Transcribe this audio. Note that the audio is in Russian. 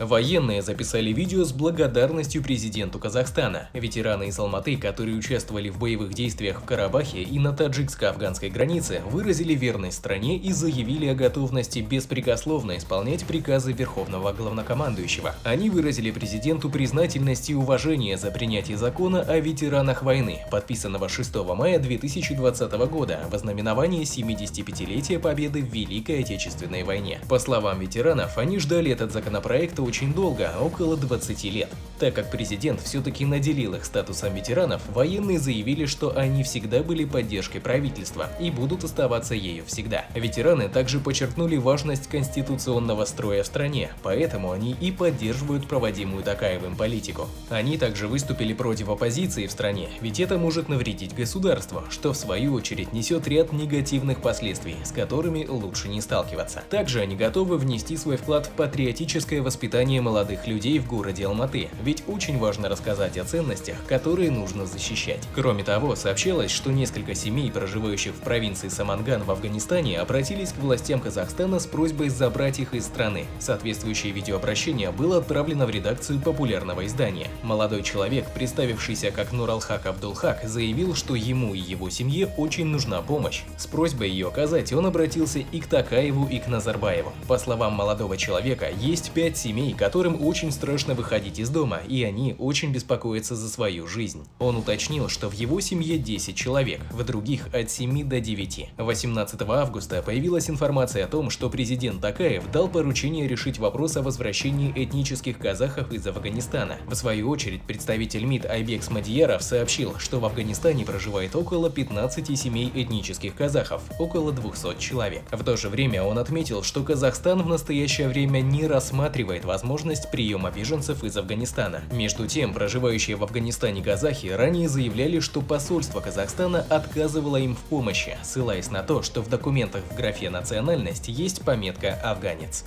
Военные записали видео с благодарностью президенту Казахстана. Ветераны из Алматы, которые участвовали в боевых действиях в Карабахе и на таджикско-афганской границе, выразили верность стране и заявили о готовности беспрекословно исполнять приказы Верховного Главнокомандующего. Они выразили президенту признательность и уважение за принятие закона о ветеранах войны, подписанного 6 мая 2020 года в ознаменовании 75-летия победы в Великой Отечественной войне. По словам ветеранов, они ждали этот законопроект очень долго, около 20 лет. Так как президент все-таки наделил их статусом ветеранов, военные заявили, что они всегда были поддержкой правительства и будут оставаться ею всегда. Ветераны также подчеркнули важность конституционного строя в стране, поэтому они и поддерживают проводимую Такаевым политику. Они также выступили против оппозиции в стране, ведь это может навредить государству, что в свою очередь несет ряд негативных последствий, с которыми лучше не сталкиваться. Также они готовы внести свой вклад в патриотическое воспитание воспитание молодых людей в городе Алматы, ведь очень важно рассказать о ценностях, которые нужно защищать. Кроме того, сообщалось, что несколько семей, проживающих в провинции Саманган в Афганистане, обратились к властям Казахстана с просьбой забрать их из страны. Соответствующее видеообращение было отправлено в редакцию популярного издания. Молодой человек, представившийся как Нуралхак Абдулхак, заявил, что ему и его семье очень нужна помощь. С просьбой ее оказать он обратился и к Такаеву, и к Назарбаеву. По словам молодого человека, есть пять семей, семей, которым очень страшно выходить из дома, и они очень беспокоятся за свою жизнь. Он уточнил, что в его семье 10 человек, в других от 7 до 9. 18 августа появилась информация о том, что президент Такаев дал поручение решить вопрос о возвращении этнических казахов из Афганистана. В свою очередь, представитель МИД Айбек Смадьяров сообщил, что в Афганистане проживает около 15 семей этнических казахов, около 200 человек. В то же время он отметил, что Казахстан в настоящее время не рассматривает возможность приема беженцев из Афганистана. Между тем, проживающие в Афганистане казахи ранее заявляли, что посольство Казахстана отказывало им в помощи, ссылаясь на то, что в документах в графе «национальность» есть пометка «афганец».